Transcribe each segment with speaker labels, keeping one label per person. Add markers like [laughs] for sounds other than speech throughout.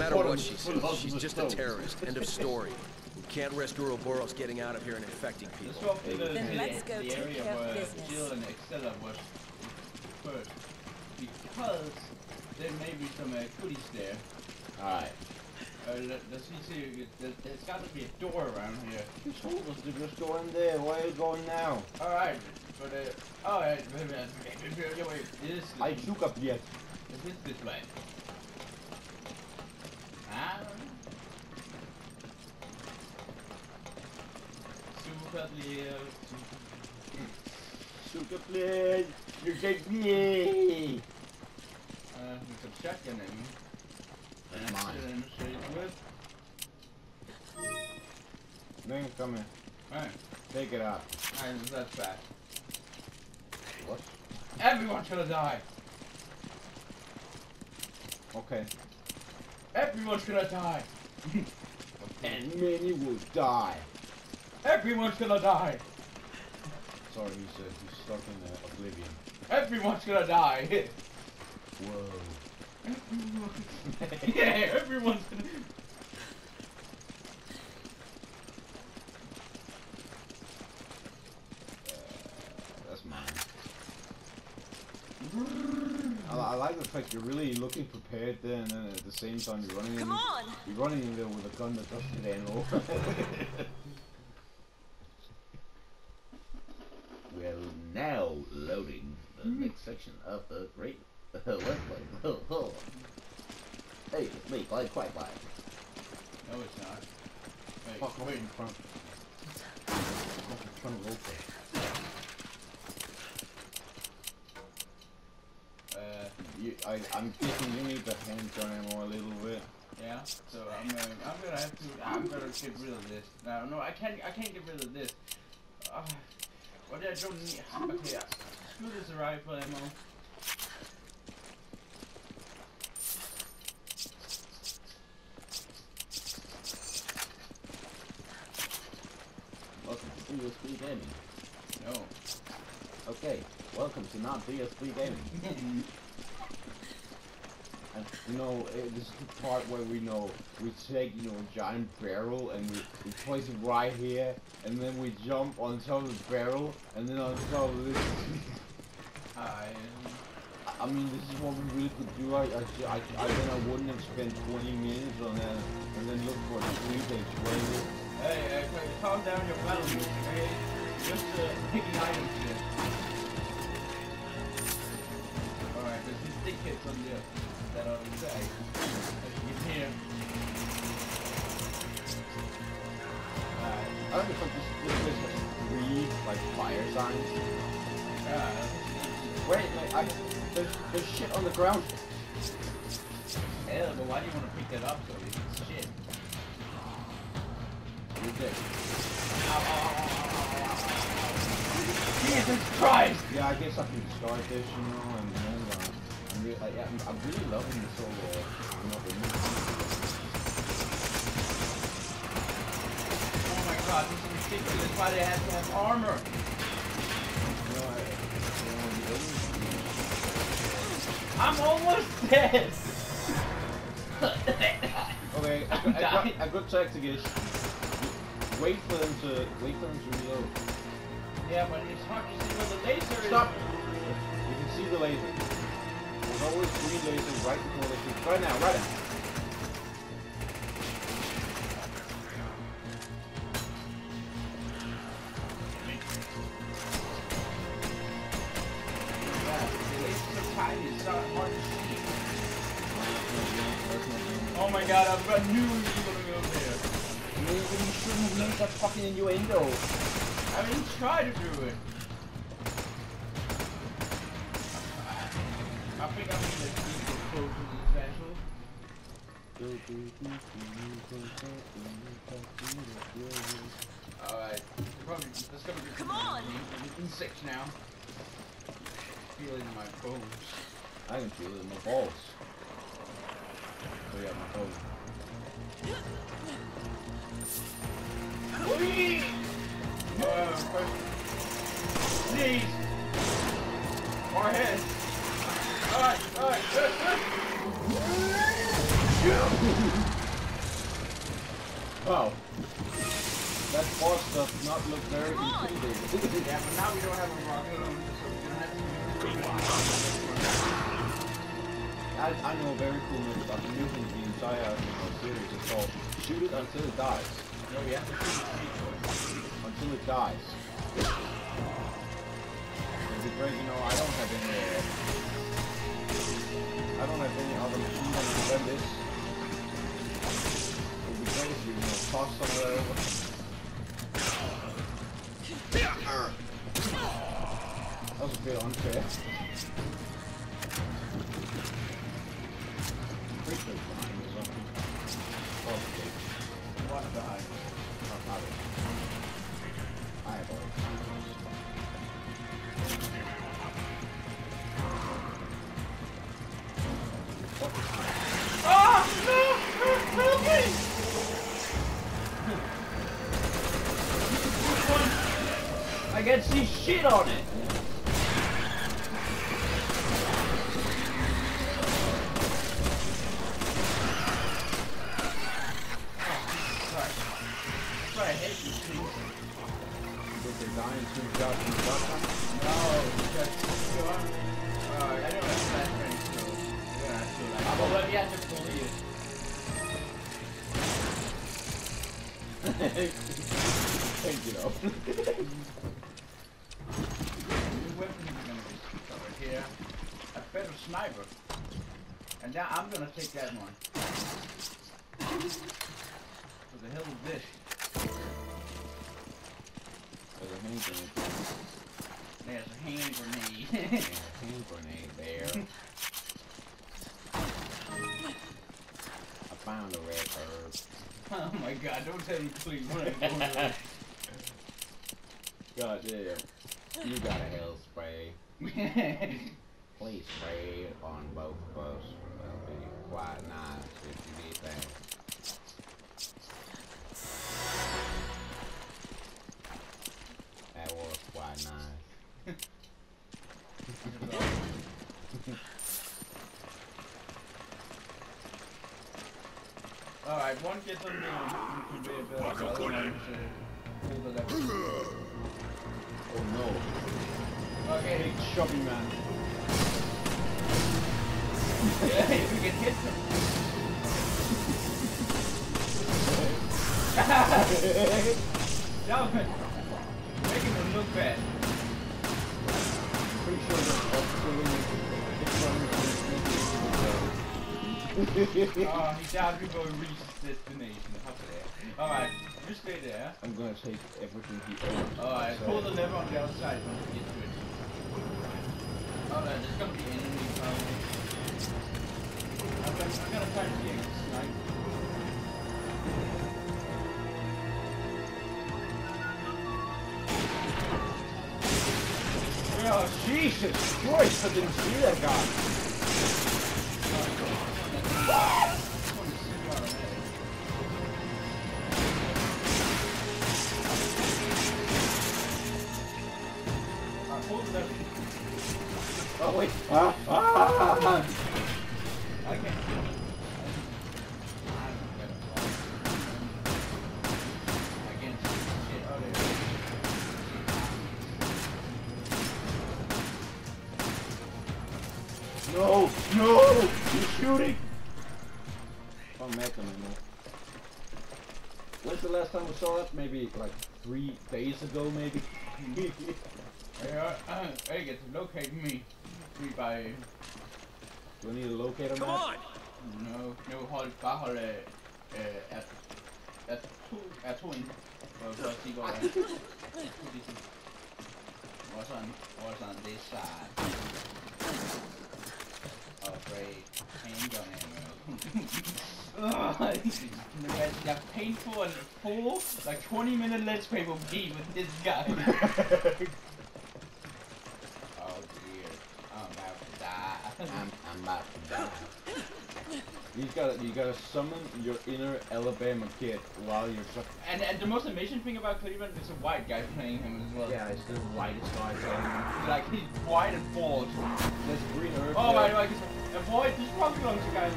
Speaker 1: matter what she says, she's just a terrorist. End of story. We can't risk Ouroboros getting out of here and infecting
Speaker 2: Let's
Speaker 1: people.
Speaker 2: go to the,
Speaker 3: Then
Speaker 2: the,
Speaker 3: let's go
Speaker 2: the
Speaker 3: take care of
Speaker 2: where
Speaker 3: business.
Speaker 2: Jill and Excella was first. Because there may be some uh, goodies there.
Speaker 4: Alright.
Speaker 2: Uh, let, let's see, see there, there's got to be a door around here.
Speaker 4: You told us to just go in there. Why are you going now?
Speaker 2: Alright, but uh, alright, wait, wait, wait, wait, wait, wait, this
Speaker 4: I shook up yet.
Speaker 2: this is this way. Super clear.
Speaker 4: Shook up yet. You take me.
Speaker 2: Uh, there's a shotgun And
Speaker 4: mine.
Speaker 2: then straight with.
Speaker 4: Then come here.
Speaker 2: Alright,
Speaker 4: Take it out.
Speaker 2: alright, that's bad.
Speaker 4: What?
Speaker 2: Everyone's gonna die.
Speaker 4: Okay.
Speaker 2: Everyone's gonna die. [laughs]
Speaker 4: And many will die.
Speaker 2: Everyone's gonna die.
Speaker 4: Sorry, he's, uh, he's stuck in uh, oblivion.
Speaker 2: Everyone's gonna die.
Speaker 4: Whoa. [laughs] [laughs]
Speaker 2: yeah, everyone's gonna.
Speaker 4: That's mine. I, like the fact you're really looking prepared there, and then at the same time you're running in.
Speaker 3: Come on!
Speaker 4: You're running in there with a gun that doesn't hit ammo. [laughs]
Speaker 5: We're now loading the next section of the great website. hey, it's me, Clyde Quagmire.
Speaker 2: No, it's not. Wait,
Speaker 4: Fuck off
Speaker 2: wait.
Speaker 4: in front. Fuck in front of Lothar.
Speaker 2: Uh,
Speaker 4: You, I, I'm thinking you need the handgun ammo a little bit.
Speaker 2: yeah. So I'm gonna, I'm gonna have to, I'm gonna get rid of this. No, no, I can't, I can't get rid of this. Uh, what I don't need. Okay, yeah. Screw this rifle ammo.
Speaker 5: Welcome to BSB Gaming.
Speaker 2: No.
Speaker 5: Okay, welcome to not BSB Gaming. [laughs]
Speaker 4: And you know, eh, this is the part where we know we take you know a giant barrel and we, we place it right here, and then we jump on top of the barrel, and then on top of this. [laughs]
Speaker 2: I.
Speaker 4: I mean, this is what we really could do. I, I, I, I then I wouldn't have spent 20 minutes on that, and then look for a tweet to explain it.
Speaker 2: Hey, hey, calm down your battle music, okay? Just uh, picking items here. Alright, there's these hits on the that other side. As you can hear.
Speaker 4: I
Speaker 2: Alright.
Speaker 4: don't know if this, this place has three like fire signs.
Speaker 2: Uh,
Speaker 4: Wait, like, I, there's, there's shit on the ground.
Speaker 2: hell, but why do you want to pick that up so it's shit?
Speaker 4: You're dead.
Speaker 2: Jesus Christ!
Speaker 4: Yeah, I guess I can start this, you know, and then uh, I'm, re- I, I'm, I'm really loving this whole, uh, you know, the
Speaker 2: Oh my god, this is ridiculous. That's why they have to have armor. I'm almost dead!
Speaker 4: Okay, a, good- a, good- a good tactic is wait for them to wait for them to reload.
Speaker 2: yeah, but it's hard to see where the laser
Speaker 4: Stop!
Speaker 2: is.
Speaker 4: You can see the laser. There's always green laser right before they shoot. Right now, right now.
Speaker 2: I mean, try to do it. I think I'm gonna keep the code to the special. Alright, probably, that's gonna be
Speaker 3: Come on!
Speaker 2: in six now. Feel it in my bones.
Speaker 4: I can feel it in my balls. Oh yeah, my balls.
Speaker 2: Whee! Uh, knees. Or head. Alright, alright, good.
Speaker 4: That boss does not look very intimidating.
Speaker 2: Yeah, but now we don't have a rocket to
Speaker 4: I, I know very cool I've been using the entire uh, series. It's called shoot it until it dies.
Speaker 2: No, we have to shoot the
Speaker 4: Until it dies. Be you know, I don't have any uh, I don't have any other machine gun than this. It'd be great if you, know, toss somewhere over. That was a bit unfair. It's behind or something.
Speaker 2: What behind?
Speaker 4: Not
Speaker 2: take that one. What the hell is this?
Speaker 4: There's a hand grenade.
Speaker 2: There's a hand grenade. [laughs]
Speaker 4: hand grenade there. [laughs] I found a red herb.
Speaker 2: oh my god, don't tell me please what I'm going
Speaker 4: God damn. You got a hell spray. [laughs] Please spray on both of us. Quite nice if you did that. That was quite nice.
Speaker 2: Alright, one gets on the conveyor belt, the other one to pull the lever.
Speaker 4: Oh no.
Speaker 2: Okay,
Speaker 4: shopping man.
Speaker 2: Yeah, we can hit them. Don't making them look bad.
Speaker 4: Pretty sure that
Speaker 2: Oh, he died before he reached his destination. How fair. Alright, you stay there.
Speaker 4: I'm gonna take everything he owns.
Speaker 2: Alright,
Speaker 4: so-
Speaker 2: pull the lever on the outside when oh, you get to it. Alright, there's gonna be enemies probably.
Speaker 4: Oh, Jesus Christ, I didn't see that guy. You're shooting. Don't make them anymore. When's the last time we saw that? Maybe like three days ago, maybe. [laughs]
Speaker 2: Hey, uh, uh, hey, get to locate me. Me by
Speaker 4: Do we need a locator
Speaker 1: Come
Speaker 4: map?
Speaker 1: on!
Speaker 2: No, no, hold, bare holde øh, at, at to, er to ind, for, for at sige, hvor det er. To ligesom. Og sådan, og sådan, this side. Og break, handgun ammo. Ugh, like painful and full, like 20 minute let's play will be with this guy. oh dear, I'm about to die.
Speaker 4: I'm, I'm about to die. You gotta, you gotta summon your inner Alabama kid while you're sucking.
Speaker 2: And, and the most amazing thing about Cleveland is a white guy playing him as well.
Speaker 4: Yeah, he's the whitest guy playing him.
Speaker 2: Like, he's white and bald.
Speaker 4: There's green herb.
Speaker 2: Oh
Speaker 4: there.
Speaker 2: my god, avoid this probably belongs to guys.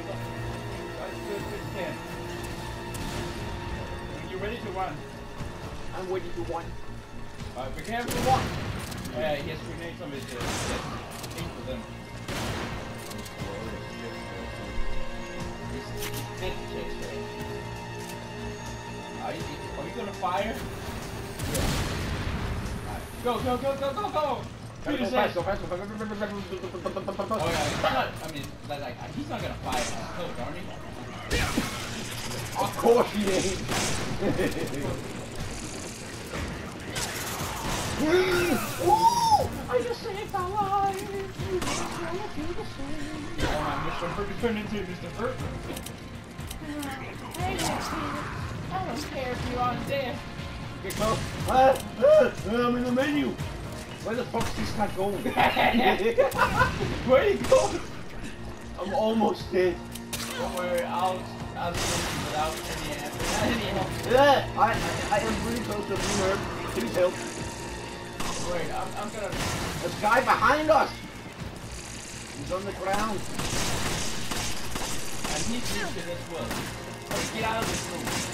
Speaker 2: You ready to run?
Speaker 4: I'm ready to run.
Speaker 2: Alright, be careful, one! Yeah, he has grenades on his uh, eight them. Fire? Alright, Go, go, go, go, go, go!
Speaker 4: Go
Speaker 2: Peter
Speaker 4: fast,
Speaker 2: says-
Speaker 4: go fast, go fast.
Speaker 2: Oh yeah, he's not, I mean, like, like, he's not gonna fire on kill, darn he?
Speaker 4: Of course he ain't. [laughs] I just saved my life.
Speaker 2: Oh my, Mr. Hurt turned into Mr. Hurt. Uh, I don't care if you're
Speaker 4: close. Ah, ah, I'm in the menu. Where the fuck's this guy going?
Speaker 2: Where you going?
Speaker 4: I'm almost dead.
Speaker 2: Don't worry, I'll, I'll without any, help.
Speaker 4: Yeah, I, I, I am really close to being hurt. Please help.
Speaker 2: Wait, I'm, I'm gonna.
Speaker 4: There's a guy behind us. He's on the ground.
Speaker 2: And he's injured as well. Okay, get out of this room.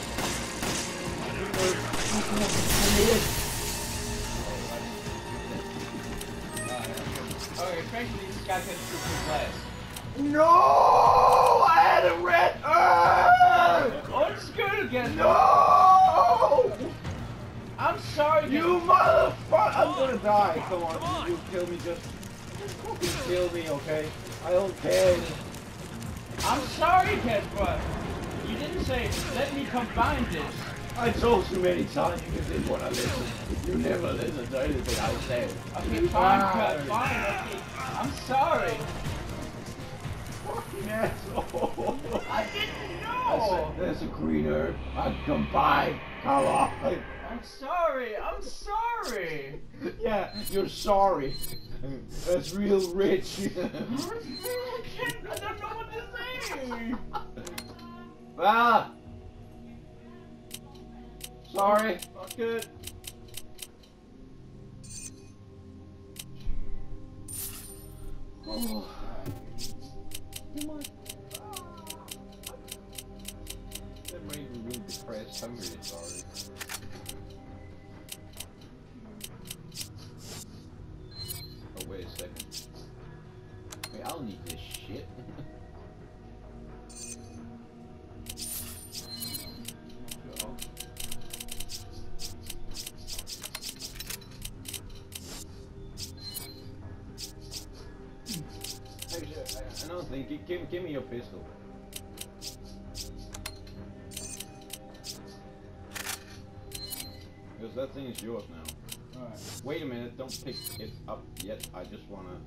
Speaker 4: No! I had a red!
Speaker 2: Oh, it's good again.
Speaker 4: No!
Speaker 2: I'm sorry.
Speaker 4: You motherfucker! I'm gonna die. Come on, you kill me just. Fucking kill me, okay? I don't care.
Speaker 2: I'm sorry, Kedra. You didn't say, let me combine this.
Speaker 4: I told you many times you didn't want to listen. You never listen to anything I say.
Speaker 2: Okay, fine, Cut, fine, okay. I'm sorry.
Speaker 4: Fucking asshole.
Speaker 2: I didn't
Speaker 4: I said,
Speaker 2: know.
Speaker 4: there's a green herb. I combine. Come on.
Speaker 2: I'm sorry. I'm sorry.
Speaker 4: Yeah, you're sorry. That's real rich.
Speaker 2: I I don't know what to say.
Speaker 4: ah! Sorry.
Speaker 2: Good.
Speaker 4: Oh. Come on. That made me really depressed. I'm really sorry. Oh, wait a second. Wait, I'll need this Give, me your pistol. Because that thing is yours now.
Speaker 2: Alright.
Speaker 4: Wait a minute, don't pick it up yet. I just wanna.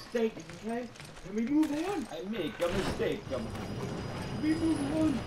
Speaker 3: Make mistakes, okay? Can we move on?
Speaker 4: I make a mistake. Um,
Speaker 3: Can we move on?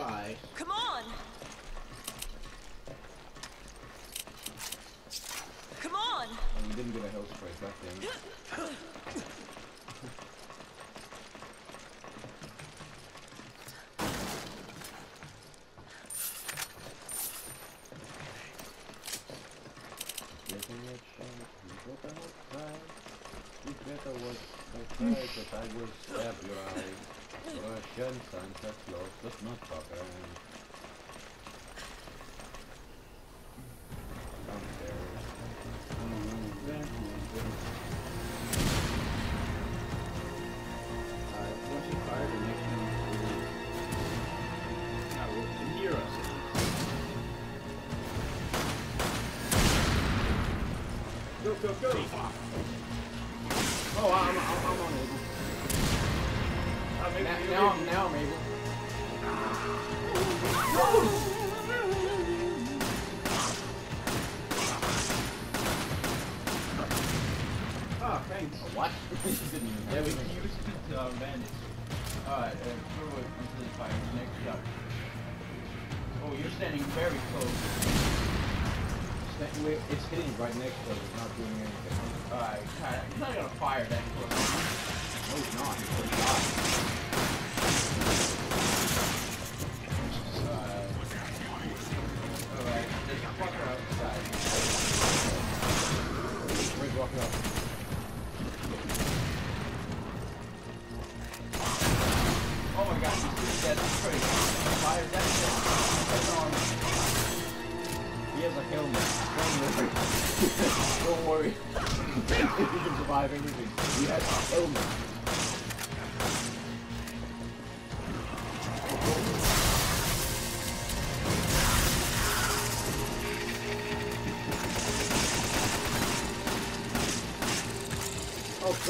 Speaker 3: Alright. Get over get supplies.
Speaker 6: Come on! Come on!
Speaker 4: And we didn't get a health spray, god damn it. Getting Russian Santa Claus does not talk around. Downstairs.
Speaker 3: Alright, once you fire the next one is not working near us. at least. Go, go, go! Uh,
Speaker 4: Now, now, now, Mabel.
Speaker 3: Ah, thanks.
Speaker 4: What?
Speaker 2: Yeah, we
Speaker 4: it.
Speaker 2: to uh. Alright, uh, throw it the fire. Next. Oh, you're standing very close.
Speaker 4: It's hitting right next to us. It's not doing anything.
Speaker 2: Alright, he's not gonna fire that close.
Speaker 4: No, it's not. Gonna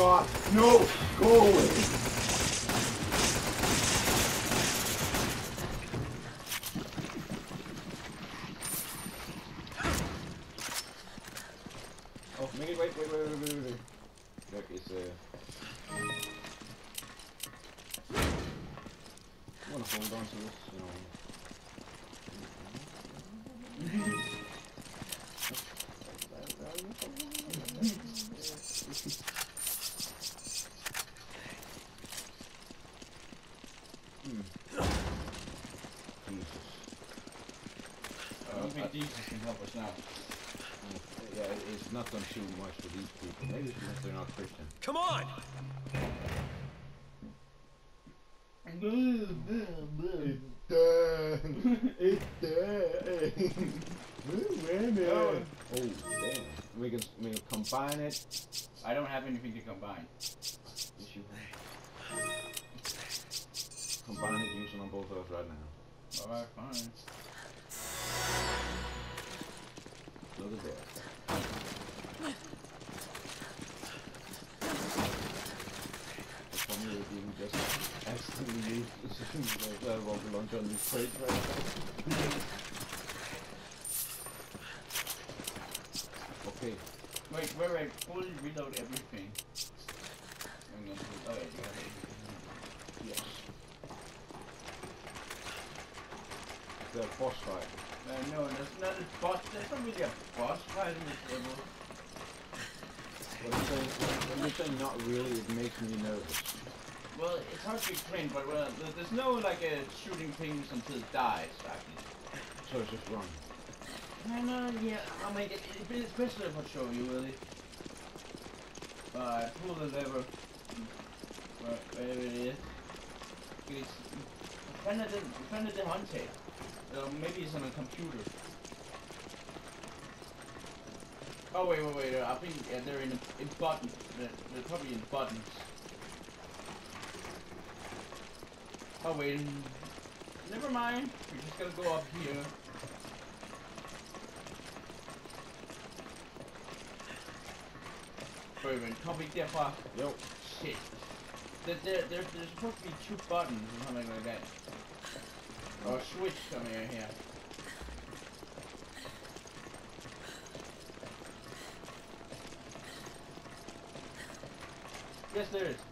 Speaker 2: god,
Speaker 4: no! Go away! Oh, make it wait, wait, wait, wait, wait, wait. Look, it's uh. I wanna hold on to this, you know. Hmm. [laughs] Jesus.
Speaker 2: I don't think Jesus can help us now.
Speaker 4: Yeah, it's not done too much for these people. Maybe it's because they're not Christian.
Speaker 1: Come on!
Speaker 4: done. It's done.
Speaker 2: Oh.
Speaker 4: Oh, damn. We can, we can combine it.
Speaker 2: I don't have anything to combine.
Speaker 4: Yes, you have. Combine it, it on both of us right now.
Speaker 2: Alright, fine.
Speaker 4: Look at that. Funny just accidentally used rocket launcher on this crate right now. Okay.
Speaker 2: Wait, wait, wait. Fully reload everything. I'm gonna oh, yeah, you have it.
Speaker 4: Yes. The boss fight.
Speaker 2: Uh, no, that's not a boss. That's not really a boss fight in this level.
Speaker 4: When you say, when you say not really, it makes me nervous.
Speaker 2: Well, it's hard to explain, but well, there's no like a shooting things until it dies, actually.
Speaker 4: So it's just run.
Speaker 2: No, no, yeah, I mean, it, better if I show you, really. Uh, pull the lever. Where it is. It's of the, of the hunted. Uh, maybe it's on a computer. Oh wait, wait, wait. Uh, I think yeah, they're in in buttons. They're, they're probably in buttons. Oh wait. Never mind. We're just gonna go up here. Wait kom ikke derfra.
Speaker 4: Yo.
Speaker 2: Shit. There, there, there, there's supposed to be two buttons or something like that. A switch in here. Yes, there is.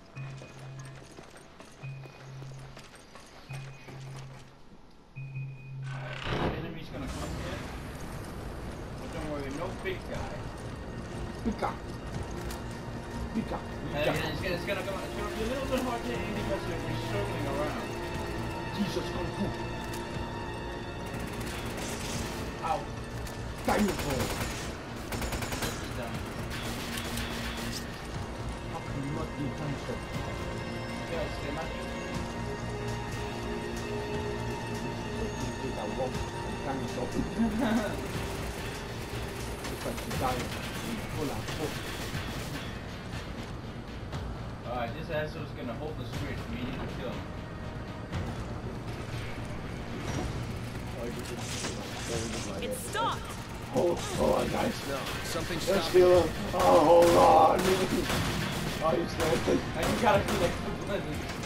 Speaker 2: Alright, this asshole's gonna hold the switch. We need to kill him.
Speaker 6: It stopped!
Speaker 3: Oh, hold on, guys.
Speaker 1: No, something
Speaker 3: Let's feel him. Oh, hold on. Oh.
Speaker 2: And you gotta feel like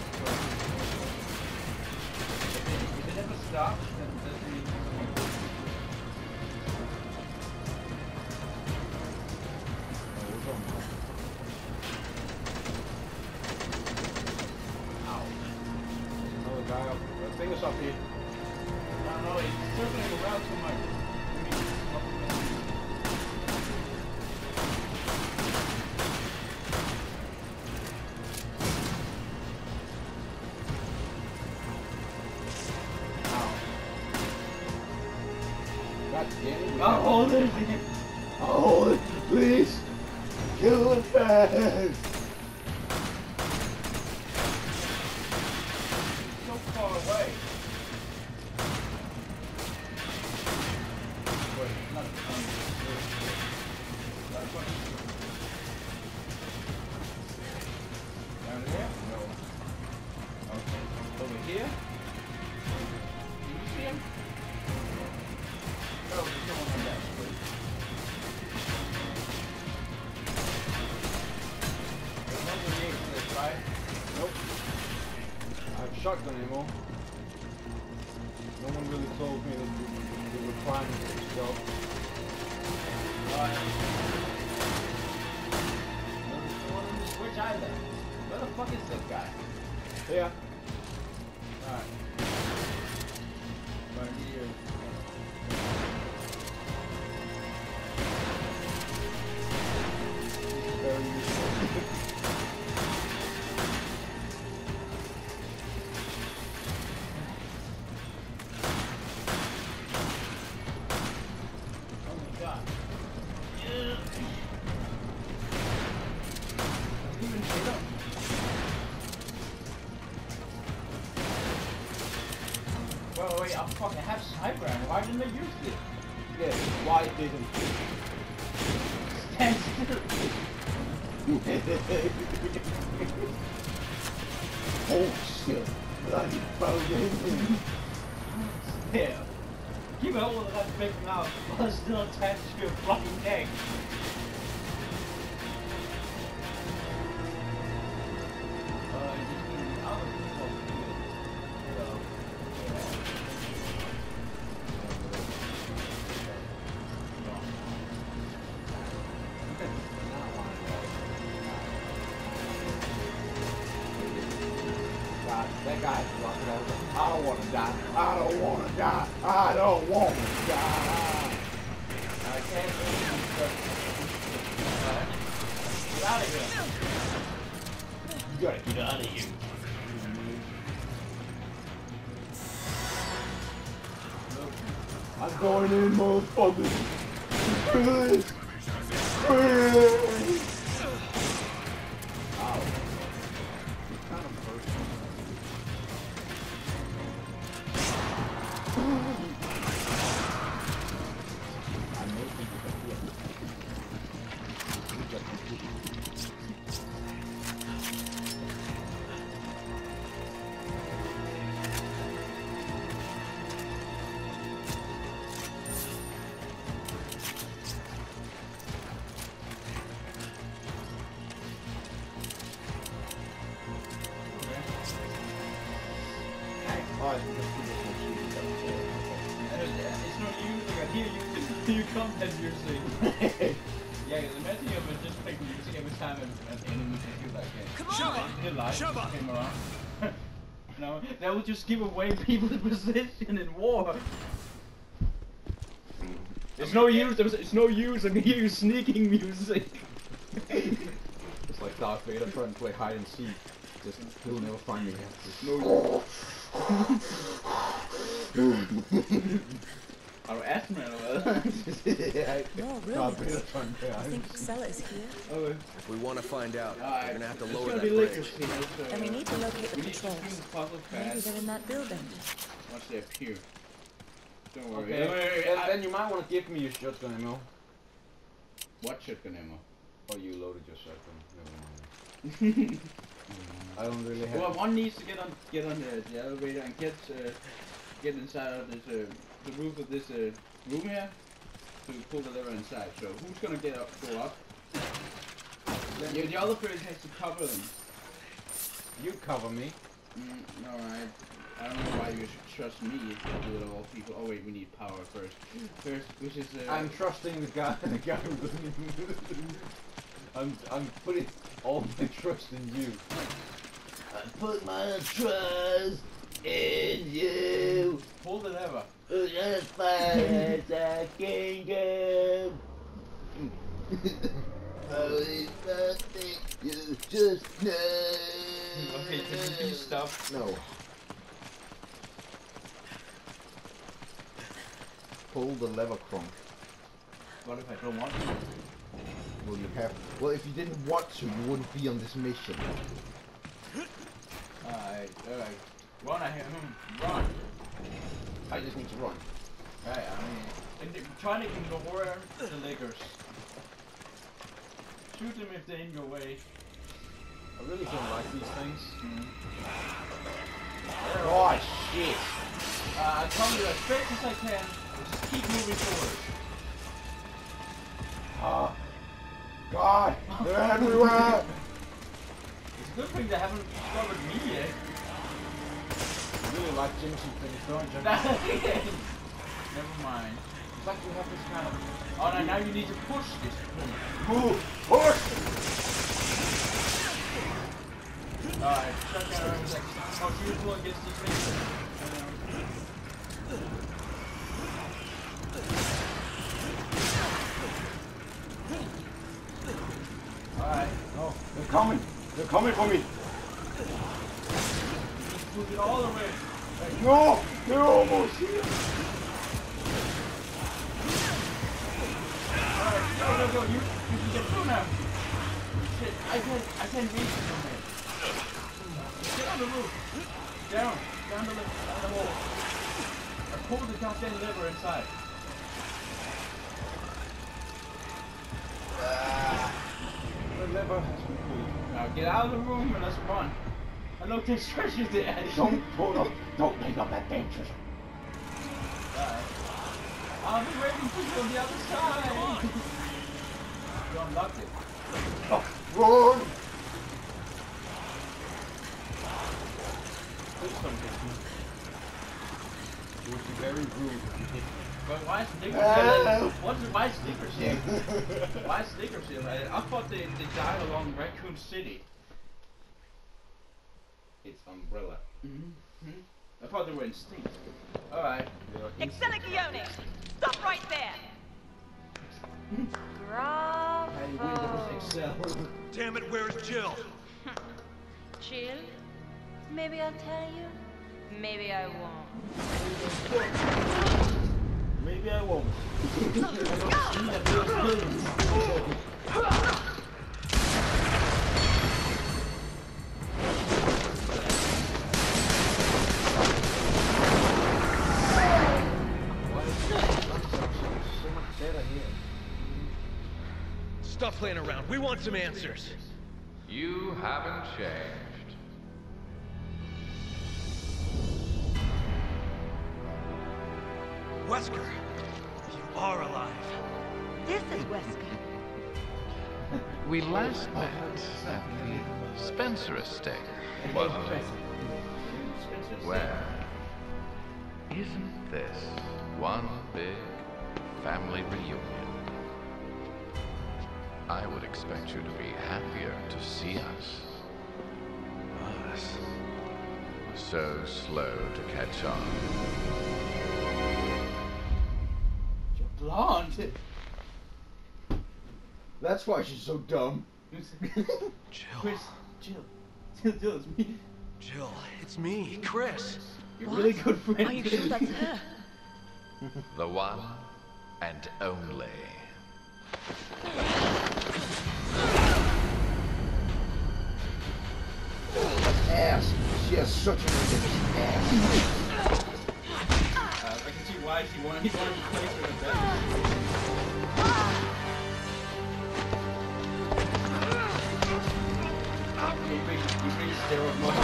Speaker 3: Yeah.
Speaker 2: Keep hold of that big mouth it's still attached to your fucking neck.
Speaker 3: It's because people can shoot each other.
Speaker 2: It's not you, like I hear you, you come and you're saying. Yeah, because imagine you have just like music every time an, enemy you like that.
Speaker 6: Come on!
Speaker 2: Hit live,
Speaker 6: Shove
Speaker 2: came around. no, that would just give away people's position in war. It's no use. It's no use. I'm gonna hear you sneaking music.
Speaker 3: It's like Darth Vader trying to play hide and seek. Just he'll never find me.
Speaker 2: No Har du astma eller hvad?
Speaker 6: More
Speaker 3: Darth Vader
Speaker 6: ruins.
Speaker 3: trying to play
Speaker 6: I think
Speaker 3: and.
Speaker 6: Excella is here.
Speaker 2: Okay.
Speaker 1: If we want to find out, we're gonna have to
Speaker 2: It's
Speaker 1: lower that
Speaker 2: be liquor
Speaker 1: bridge.
Speaker 2: here, so
Speaker 6: And we need to locate the
Speaker 2: we need to do
Speaker 6: patrols. Maybe they're in that building.
Speaker 2: once they appear. Don't worry.
Speaker 3: Okay,
Speaker 2: Wait, wait, wait,
Speaker 3: then,
Speaker 2: I-
Speaker 3: then you might want to give me your shotgun ammo.
Speaker 2: What shotgun ammo?
Speaker 3: Oh, you loaded your shotgun. Never mind. [laughs] I don't really have.
Speaker 2: Well, one needs to get on get on the, the elevator and get uh, get inside of this uh, the roof of this uh, room here to pull the lever inside. So who's gonna get up? Go up. Then the, the other person has to cover them.
Speaker 3: you cover me.
Speaker 2: Mm, all right. I don't know why you should trust me to do it all people. Oh wait, we need power first. First, which is uh,
Speaker 3: I'm trusting the guy. The guy who doesn't even. I'm I'm putting all my trust in you.
Speaker 5: I put my trust in you.
Speaker 2: pull the lever.
Speaker 5: As far as I can go. oh, it's nothing you just know.
Speaker 2: Okay, can you do stuff?
Speaker 4: No. Pull the lever, Kronk.
Speaker 2: What if I don't want to?
Speaker 4: Well, you have. Well, if you didn't want to, you wouldn't be on this mission.
Speaker 2: Alright, alright. Run ahead, hmm, run.
Speaker 4: I just need to run.
Speaker 2: Right, I mean, and they- try to ignore the lickers. Shoot them if they're in your way.
Speaker 3: I really don't like these things.
Speaker 4: Oh shit!
Speaker 2: Uh, I come you as fast as I can. Just keep moving forward.
Speaker 4: Ah, God, they're everywhere. [laughs]
Speaker 2: It's a good thing they haven't discovered me yet.
Speaker 3: I really like Jimsy things, don't you?
Speaker 2: Never mind.
Speaker 3: It's like you have this kind of.
Speaker 2: Oh, no, now you need to push this.
Speaker 4: Move, push.
Speaker 2: Alright, shotgun rounds like most useful against these things. Alright,
Speaker 3: Oh, they're coming. They're coming for me.
Speaker 2: Move it all the way.
Speaker 3: No, they're almost here.
Speaker 2: Alright, go, go, go. You, you can get through now. Shit, I can't, I can't reach it from here. Get on the roof. Down, down the, down the hole. I pull the goddamn lever inside.
Speaker 3: The lever has been pulled.
Speaker 2: Now get out of the room and let's run. I know there's treasure there.
Speaker 4: Don't pull up. Don't make up that dangerous.
Speaker 2: Alright. I'll be waiting for you on the other side. you unlocked it.
Speaker 4: Oh, run!
Speaker 3: Please don't hit me. It would be very rude if you hit me.
Speaker 2: But why is Snickers What's why is Snickers here? [laughs] why is Snickers here? I thought they, they died along Raccoon City.
Speaker 3: It's umbrella.
Speaker 2: Mm-hmm. I thought they were in Stink. Alright.
Speaker 6: Excella Gionne! Stop right there!
Speaker 2: I win
Speaker 6: Bravo! [laughs]
Speaker 1: Damn it, where's Jill? [laughs]
Speaker 6: Jill? Maybe I'll tell you. Maybe I won't.
Speaker 4: Maybe I won't. [laughs]
Speaker 1: playing around. We want some answers.
Speaker 7: You haven't changed.
Speaker 1: Wesker, you are alive.
Speaker 6: This is Wesker. [laughs]
Speaker 7: We last met at the Spencer estate, wasn't it? Where? Isn't this one big family reunion? I would expect you to be happier to see us. Us. So slow to catch on.
Speaker 2: Your blonde.
Speaker 3: That's why she's so dumb.
Speaker 1: Jill.
Speaker 2: Chris, Jill, Jill, Jill, it's me.
Speaker 1: Jill, it's me, Chris.
Speaker 2: You're really good friend.
Speaker 6: Are you sure that's her?
Speaker 7: The one and only.
Speaker 3: Ass. She has such an ridiculous ass.
Speaker 2: Uh, I can see why she wanted, he wanted to place her in bed. You bring, you bring steroid muscle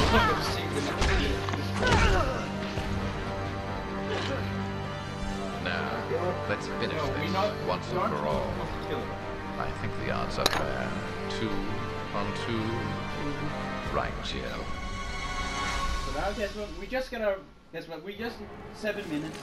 Speaker 2: see the
Speaker 7: Now, let's finish
Speaker 2: No,
Speaker 7: this
Speaker 2: not,
Speaker 7: once and for all.
Speaker 2: supposed to kill her.
Speaker 7: I think the odds are fair. Two on two. Right, Jill.
Speaker 2: So now guess what? We just gotta, guess what? We just, seven minutes.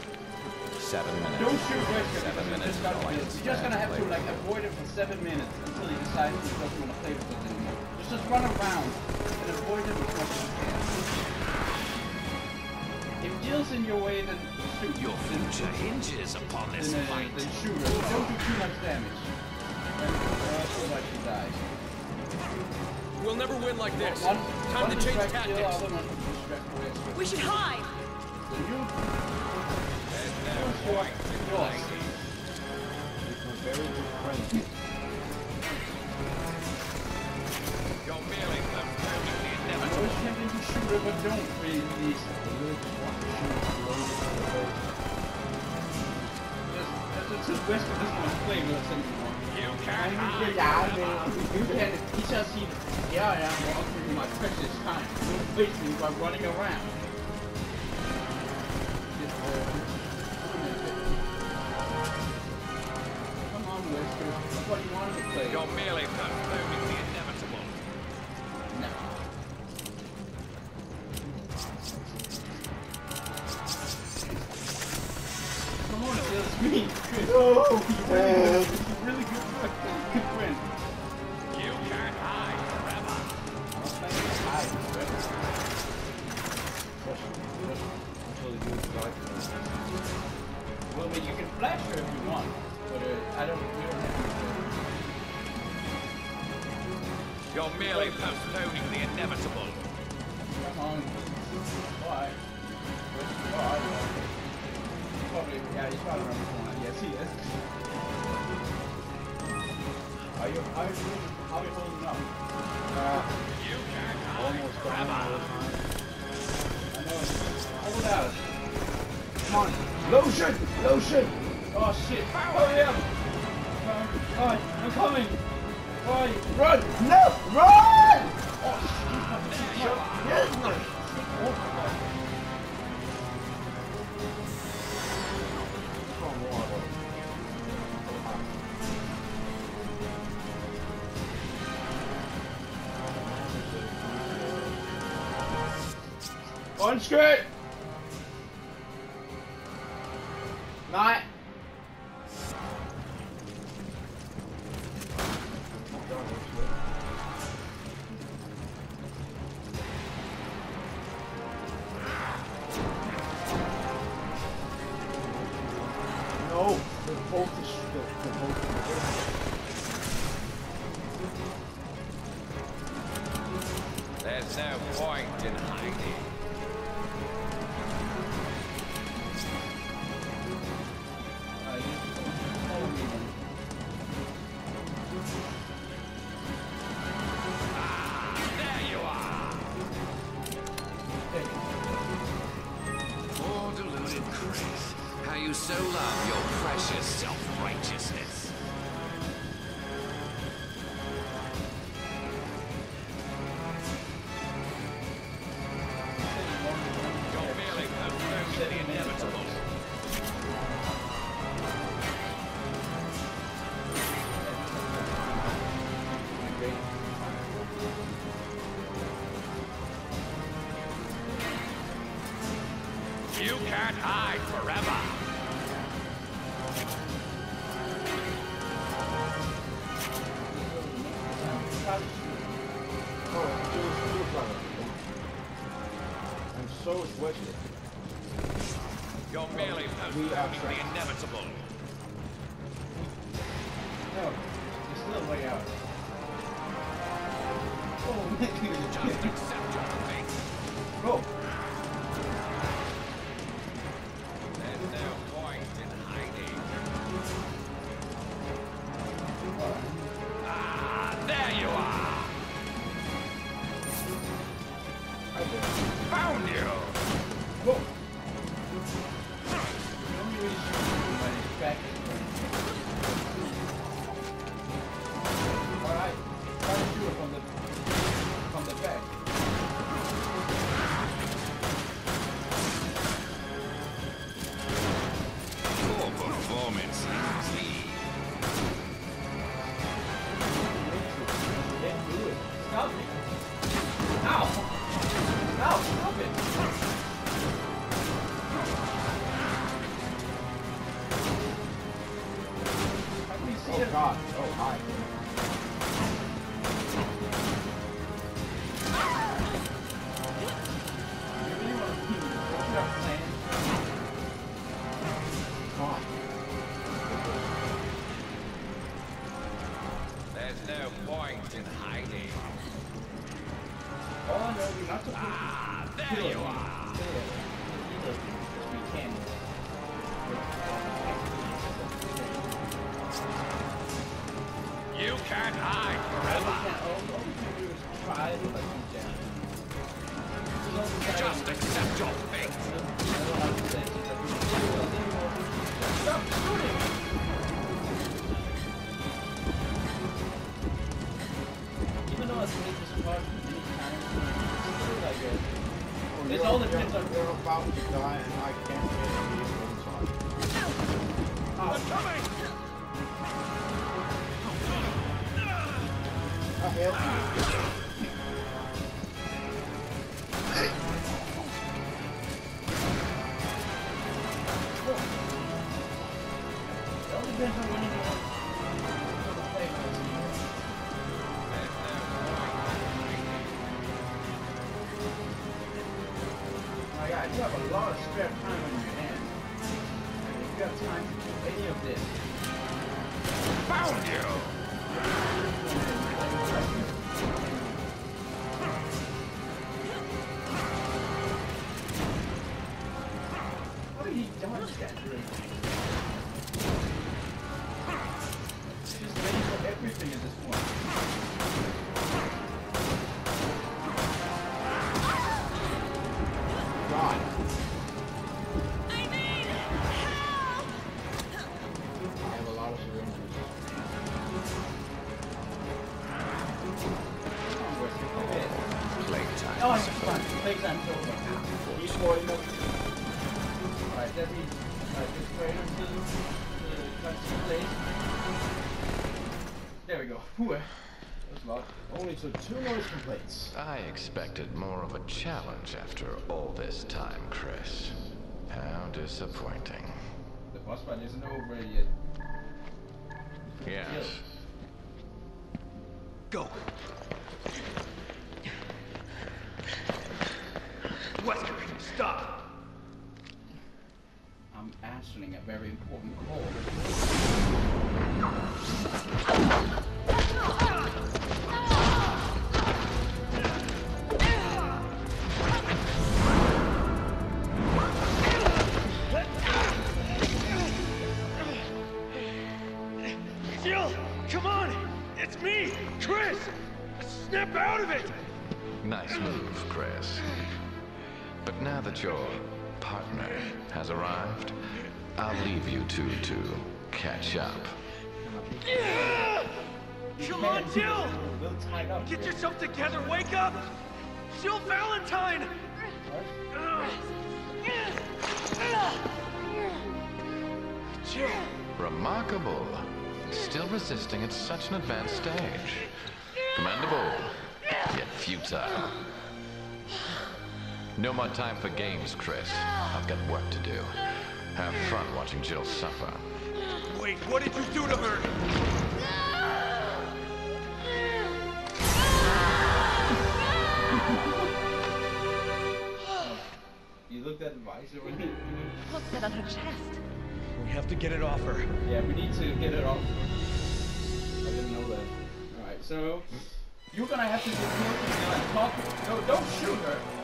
Speaker 1: Seven minutes.
Speaker 2: Don't shoot Wesker
Speaker 1: Seven minutes
Speaker 2: just
Speaker 1: is
Speaker 2: got
Speaker 1: all I
Speaker 2: to
Speaker 1: can
Speaker 2: We're just gonna have to like avoid it for seven minutes until he decides he doesn't want to play with us anymore. Just just run around and avoid him as much as you can. If Jill's in your way, then shoot.
Speaker 8: Your future hinges upon this
Speaker 2: then, uh,
Speaker 8: fight.
Speaker 2: then shoot her. Don't do too much damage. And or else you'll she dies.
Speaker 1: We'll never win like this.
Speaker 2: One,
Speaker 1: Time
Speaker 2: one
Speaker 1: to change tactics.
Speaker 2: other one distract Wesker.
Speaker 6: We should hide.
Speaker 2: So you. Go for it. Yours.
Speaker 3: He's my very
Speaker 2: was to shoot her, but don't, please. please.
Speaker 3: I really just want to
Speaker 2: with us.
Speaker 8: You hide.
Speaker 2: yeah, I mean, you can, he shall see, yeah, I am offering my precious time. Don't waste me by running around. On skirt!
Speaker 3: Jill's still trying to And so is Wesley.
Speaker 8: You're merely postponing the inevitable. no. There's still a way out. Oh, man.
Speaker 2: Just accept no point in hiding.
Speaker 8: All I know is not to
Speaker 2: Ah, there you are.
Speaker 8: Kill him. Either as we can.
Speaker 2: You can't hide forever.
Speaker 8: all, all we can do is try to let him down. There's no deciding-
Speaker 2: Just accept your fate.
Speaker 8: We go. Whew. That was a lot.
Speaker 4: Only took two noise complaints.
Speaker 7: I expected more of a challenge after all this time, Chris. How disappointing.
Speaker 8: The boss fight isn't over yet.
Speaker 7: Yes.
Speaker 2: Go. Wesker, stop.
Speaker 8: I'm answering a very important call.
Speaker 7: Has arrived, I'll leave you two to catch up.
Speaker 1: Come on, Jill!
Speaker 8: We'll tied up.
Speaker 1: Get yourself together, wake up! Jill Valentine! Jill!
Speaker 7: Remarkable. Still resisting at such an advanced stage. Commendable, yet futile. No more time for games, Chris. I've got work to do. Have fun watching Jill suffer.
Speaker 1: Wait, what did you do to her? [laughs]
Speaker 8: You looked at the visor when you.
Speaker 6: Put that on her chest.
Speaker 1: We have to get it off her.
Speaker 8: Yeah, we need to get it off.
Speaker 2: I didn't know that. Alright, so you're gonna have to get close to Jill and talk. No, don't shoot her.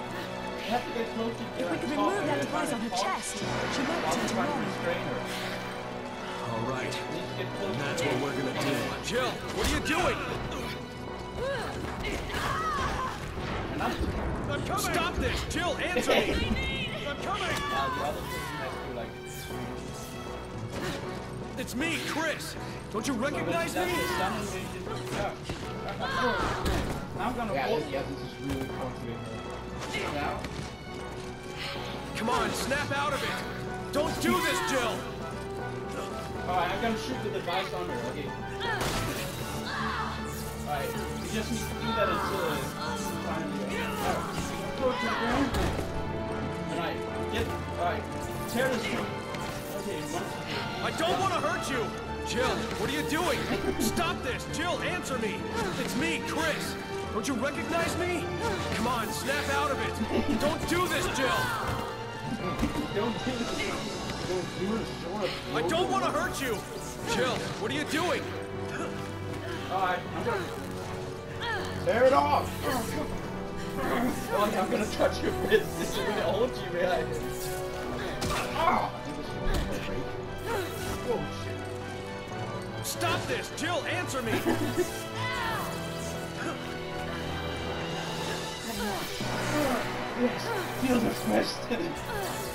Speaker 2: You have to get close to
Speaker 9: If we
Speaker 2: and
Speaker 9: could remove that device on her chest, she might
Speaker 2: while
Speaker 9: return
Speaker 2: you're to
Speaker 9: tomorrow.
Speaker 1: All right.
Speaker 2: You need to get close
Speaker 1: That's what we're gonna do. Jill, what are you doing?
Speaker 2: I'm
Speaker 1: Stop this! Jill, answer me! I'm coming!
Speaker 2: Now the other person has to like.
Speaker 1: It's me, Chris! Don't you recognize me?
Speaker 2: the stun invasion. Yeah. Now I'm gonna
Speaker 3: Yeah,
Speaker 2: hold.
Speaker 3: this, yeah, this is really conflict.
Speaker 2: Now.
Speaker 1: Come on, snap out of it! Don't do this, Jill!
Speaker 2: Alright, I'm gonna shoot the device on her, okay? Alright, we just need to do that until uh, finally. Alright, it to the ground. Alright, get. Alright, tear this thing. Okay, once
Speaker 1: I don't want to hurt you! Jill, what are you doing? Stop this! Jill, answer me! It's me, Chris! Don't you recognize me? Come on, snap out of it! Don't do this, Jill!
Speaker 2: Don't do this.
Speaker 3: It.
Speaker 1: I don't want to hurt you! Jill, what are you doing?
Speaker 2: Alright, I'm gonna.
Speaker 3: Tear it off!
Speaker 2: Oh, I'm gonna touch your wrist. This is gonna hold you. Ah!
Speaker 3: Oh shit.
Speaker 1: Stop this! Jill, answer me!
Speaker 2: Yes, feel the.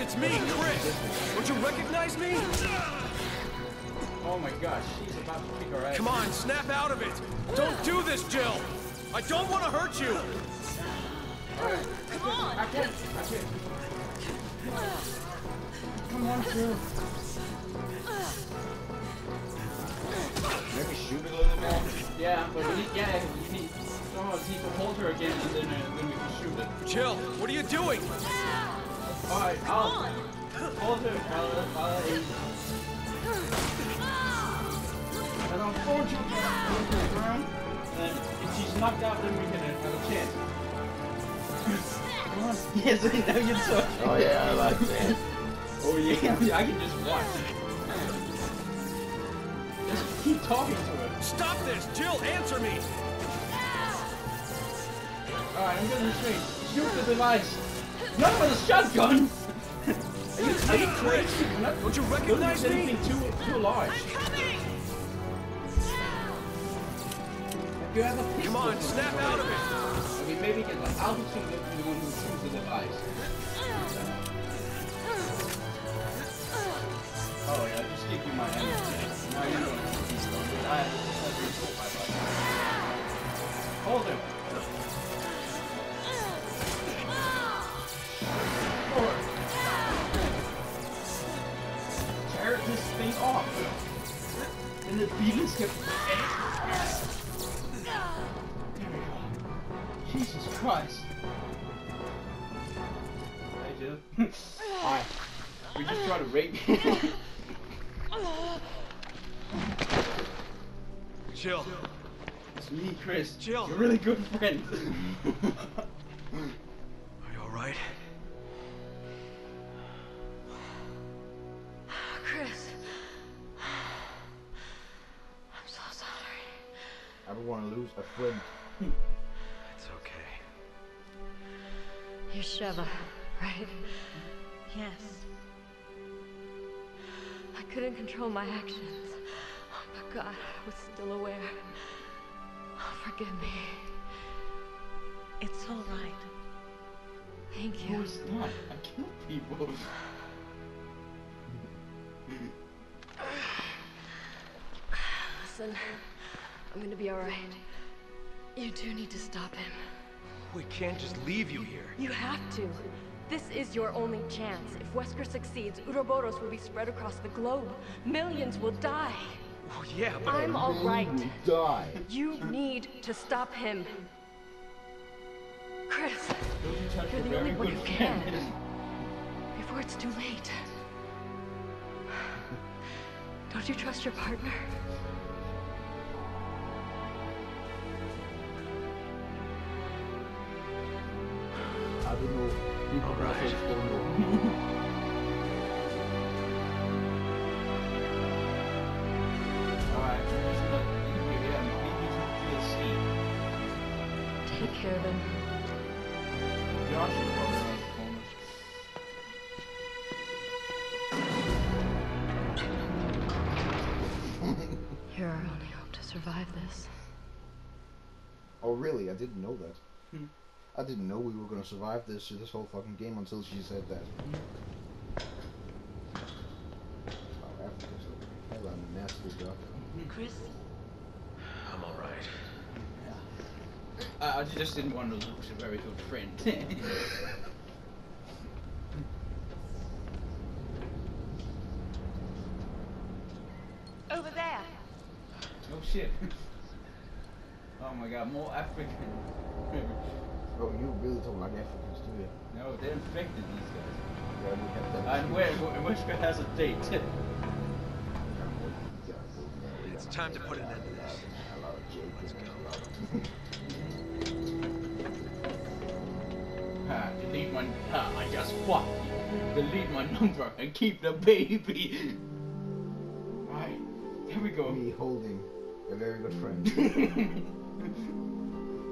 Speaker 1: It's me, Chris! Don't you recognize me?
Speaker 2: Oh my gosh, she's about to kick her ass.
Speaker 1: Come on, snap out of it! Don't do this, Jill! I don't want to hurt you!
Speaker 6: Come on!
Speaker 2: I can't. I can't. Come on, Jill.
Speaker 3: Maybe shoot it a little more.
Speaker 2: Yeah, but we need, yeah, you need, someone needs to hold her again and then, uh, then we can shoot it.
Speaker 1: Jill, what are you doing?
Speaker 2: Alright, I'll hold her. I'll, I'll aim. And I'll hold you hold her to the ground. And if she's knocked out, then we can uh, have a chance. Come on. Yes, now you touch.
Speaker 3: Oh yeah, I like that.
Speaker 2: Oh yeah, [laughs] I can just watch. Keep talking to her.
Speaker 1: Stop this! Jill, answer me!
Speaker 2: Alright, I'm gonna restrain. Shoot the device. Not with a shotgun! Are you, are you crazy? Not,
Speaker 1: Don't you
Speaker 2: don't
Speaker 1: recognize me?
Speaker 2: anything too, too large. You have a pistol.
Speaker 1: Come on, snap out of it!
Speaker 2: Okay, maybe get like, I'll shoot the, one who shoots the device. Oh yeah, just give you my ammo. Hold him. Tear this thing off. And the beatings get. There we go. Jesus Christ. Hey, Jill.
Speaker 3: Hi.
Speaker 2: We just try to rape
Speaker 1: Jill,
Speaker 2: it's me, Chris.
Speaker 1: Jill.
Speaker 2: You're a really good friend. [laughs]
Speaker 1: are you alright?
Speaker 6: Chris. I'm so sorry.
Speaker 3: I don't want to lose a friend.
Speaker 1: It's okay.
Speaker 6: You're Sheva, right? Yes. I couldn't control my actions. Forgive me. It's all right. Thank
Speaker 2: No,
Speaker 6: you.
Speaker 2: it's not. I kill people.
Speaker 6: Listen, I'm gonna be all right. You do need to stop him.
Speaker 1: We can't just leave you here.
Speaker 6: You have to. This is your only chance. If Wesker succeeds, Uroboros will be spread across the globe. Millions will die.
Speaker 1: Oh, yeah, but
Speaker 6: I'm all right.
Speaker 3: Die.
Speaker 6: You need to stop him. Chris,
Speaker 2: Don't you touch
Speaker 6: You're the only one who can. before it's too late. [sighs] Don't you trust your partner?
Speaker 3: I don't know.
Speaker 1: Alright.
Speaker 3: just [laughs]
Speaker 2: the corner. [laughs]
Speaker 6: You're our only hope to survive this.
Speaker 4: Oh, really? I didn't know that.
Speaker 2: Hmm.
Speaker 4: I didn't know we were gonna survive this this whole fucking game until she said that. Oh, Africa's a hell of a nasty job.
Speaker 6: Chris?
Speaker 1: I'm all right.
Speaker 2: I, I just didn't want to lose a very good friend. [laughs]
Speaker 6: Over there.
Speaker 2: oh shit. Oh my god, more African. [laughs]
Speaker 4: Oh, you really talking like Africans too, yeah?
Speaker 2: no, they infected these guys.
Speaker 4: Yeah, we have that.
Speaker 2: And where, where Wesker has a date. [laughs]
Speaker 1: It's time to put an end to this.
Speaker 2: Delete my. Ah, I just fucked you. Delete my number and keep the baby. [laughs] Right, here we go.
Speaker 4: Me holding a very good friend. [laughs]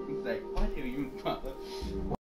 Speaker 2: He's like, what are you, mother?